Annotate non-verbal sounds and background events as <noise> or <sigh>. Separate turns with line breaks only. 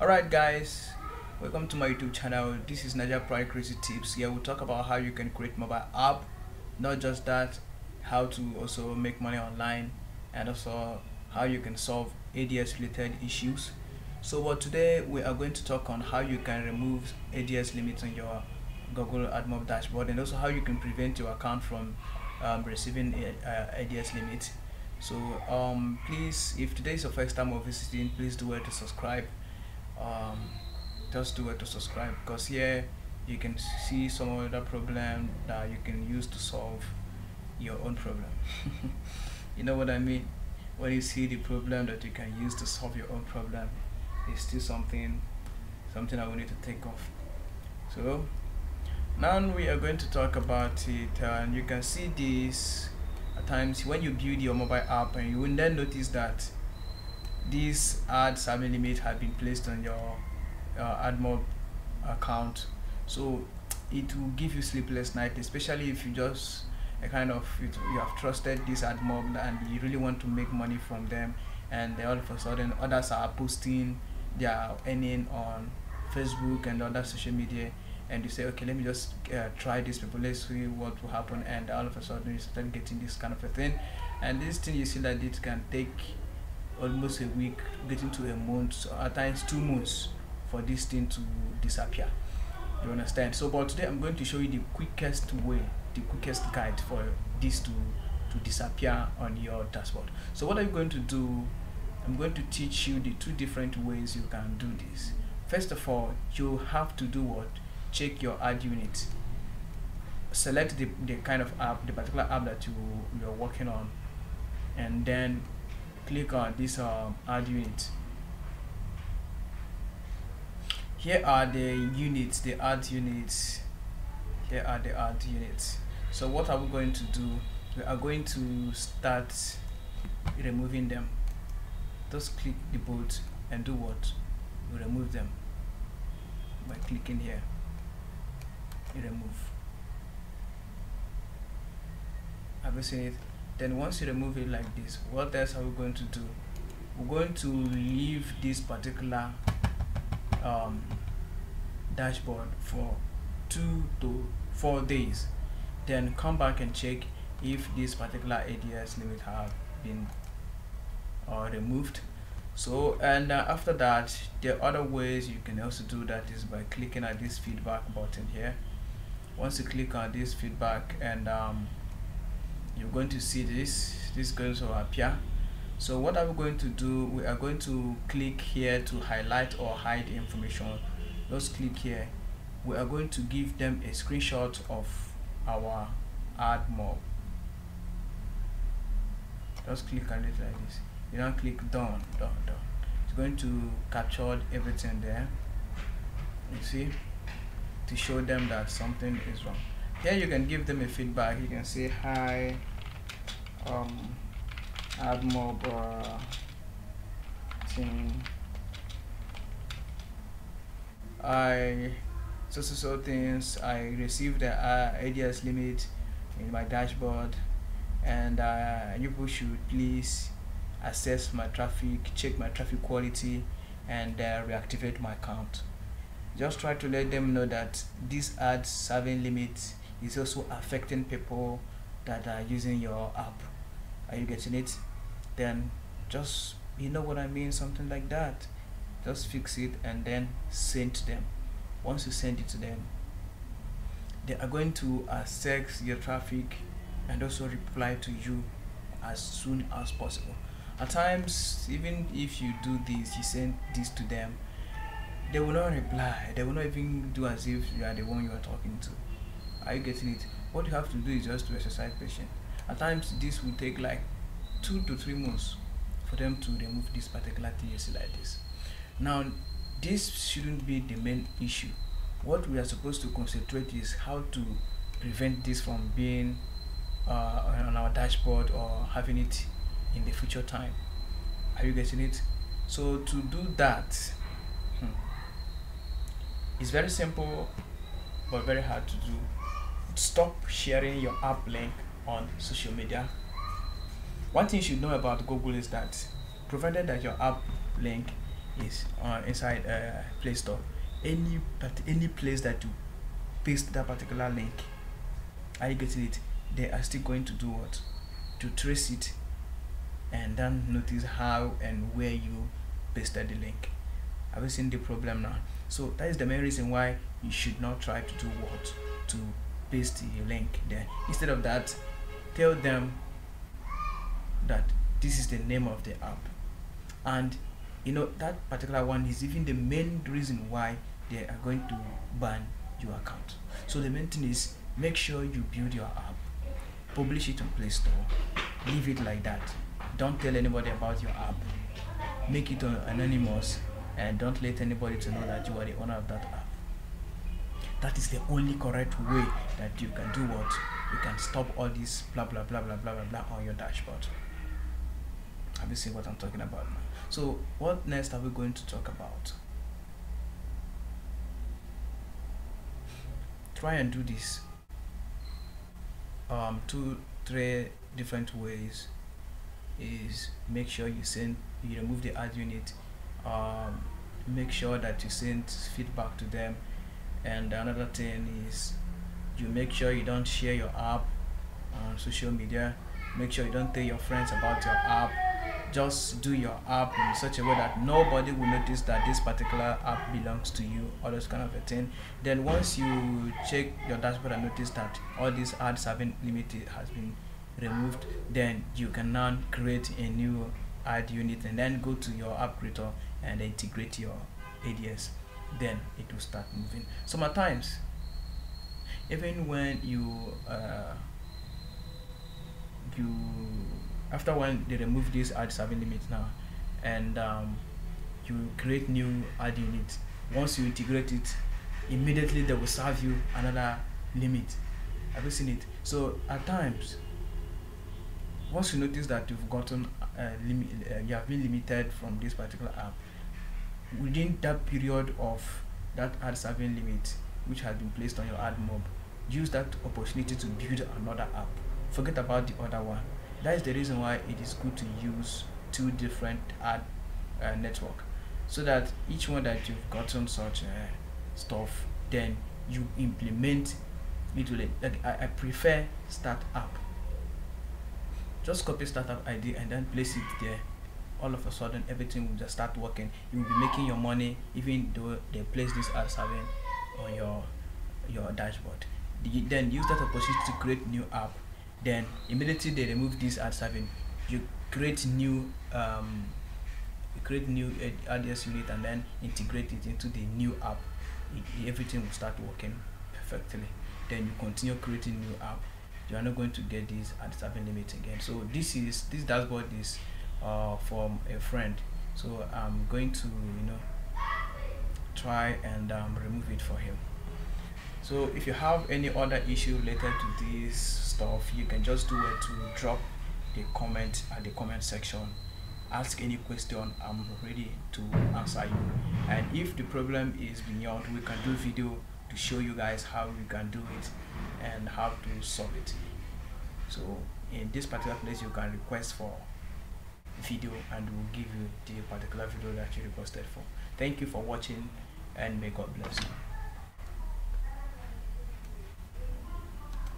Alright guys, welcome to my YouTube channel. This is Naija Pride Crazy Tips. Here we'll talk about how you can create mobile app. Not just that, how to also make money online and also how you can solve ADS related issues. So but today we are going to talk on how you can remove ADS limits on your Google AdMob dashboard and also how you can prevent your account from um, receiving uh, ADS limits. So um, please, if today is your first time of visiting, please do it to subscribe um, just do it to subscribe. Because here you can see some other problem that you can use to solve your own problem. <laughs> You know what I mean? When you see the problem that you can use to solve your own problem it's still something something that we need to take off so now we are going to talk about it and you can see this at times when you build your mobile app and you will then notice that this ad serving limit had been placed on your uh, AdMob account. So it will give you sleepless night especially if you just a kind of you, you have trusted this AdMob and you really want to make money from them and all of a sudden others are posting their earning on Facebook and other social media and you say okay let me just uh, try this people. Let's see what will happen. And all of a sudden you start getting this kind of a thing. And this thing you see that it can take almost a week getting to a month at times two months for this thing to disappear. You understand? So but today i'm going to show you the quickest way the quickest guide for this to to disappear on your dashboard. So what are you going to do? I'm going to teach you the two different ways you can do this. First of all you have to do what? Check your ad unit. Select the, the kind of app the particular app that you you're working on and then click on this um, ad unit. Here are the units the ad units. Here are the ad units. So what are we going to do? We are going to start removing them. Just click the bolt and do what? We remove them by clicking here. You remove. Have you seen it then once you remove it like this what else are we going to do? We're going to leave this particular um, dashboard for two to four days. Then come back and check if this particular ADS limit have been uh, removed. So and uh, after that there are other ways you can also do that is by clicking at this feedback button here. Once you click on this feedback and um, you're going to see this this is going to appear. So what are we going to do? We are going to click here to highlight or hide information. Just click here. We are going to give them a screenshot of our AdMob. Just click on it like this. You don't click done done done. It's going to capture everything there. You see? To show them that something is wrong here you can give them a feedback. You can say hi um, AdMob uh, team. I so so so things. I received the uh, ADS limit in my dashboard and uh, you should please assess my traffic check my traffic quality and uh, reactivate my account. Just try to let them know that this ads serving limit is also affecting people that are using your app. Are you getting it? Then just you know what I mean? Something like that. Just fix it and then send to them. Once you send it to them they are going to assess your traffic and also reply to you as soon as possible. At times even if you do this you send this to them they will not reply. They will not even do as if you are the one you are talking to are you getting it? What you have to do is just to exercise patience. At times this will take like two to three months for them to remove this particular TSC like this. Now this shouldn't be the main issue. What we are supposed to concentrate is how to prevent this from being uh, on our dashboard or having it in the future time. Are you getting it? So to do that hmm, it's very simple but very hard to do stop sharing your app link on social media one thing you should know about google is that provided that your app link is uh, inside uh, Play Store. Any any place that you paste that particular link, are you getting it? They are still going to do what? To trace it and then notice how and where you pasted the link. Have you seen the problem now? So that is the main reason why you should not try to do what? To paste the link there. Instead of that, tell them that this is the name of the app. And you know that particular one is even the main reason why they are going to ban your account. So the main thing is make sure you build your app, publish it on Play Store, leave it like that. Don't tell anybody about your app. Make it anonymous and don't let anybody to know that you are the owner of that app. That is the only correct way that you can do what you can stop all this blah blah blah blah blah blah blah on your dashboard. Have you seen what I'm talking about now? So what next are we going to talk about? Try and do this. Um, two, three different ways is make sure you send you remove the ad unit um, make sure that you send feedback to them and another thing is you make sure you don't share your app on social media. Make sure you don't tell your friends about your app. Just do your app in such a way that nobody will notice that this particular app belongs to you all those kind of a thing. Then once you check your dashboard and notice that all these ads have been limited has been removed then you can now create a new ad unit and then go to your app creator and integrate your ads then it will start moving. Sometimes even when you uh, you after when they remove this ad serving limit now and um, you create new ad unit once you integrate it immediately they will serve you another limit. Have you seen it? So at times once you notice that you've gotten uh, limit, uh, you have been limited from this particular app within that period of that ad serving limit which has been placed on your AdMob use that opportunity to build another app. Forget about the other one. That is the reason why it is good to use two different ad uh, network so that each one that you've gotten such uh, stuff then you implement it like I, I prefer start app. Just copy StartApp id and then place it there all of a sudden everything will just start working. You will be making your money even though they place this ad serving on your your dashboard. Then use that opportunity to create new app. Then immediately they remove this ad serving you create new um, you create new ads unit and then integrate it into the new app. It, everything will start working perfectly. Then you continue creating new app. You are not going to get this ad serving limit again. So this is this dashboard is uh, from a friend. So I'm going to you know try and um, remove it for him. So if you have any other issue related to this stuff you can just do it to drop the comment at the comment section. Ask any question i'm ready to answer you. And if the problem is beyond we can do video to show you guys how you can do it and how to solve it. So in this particular place you can request for video and we'll give you the particular video that you requested for. Thank you for watching and may god bless you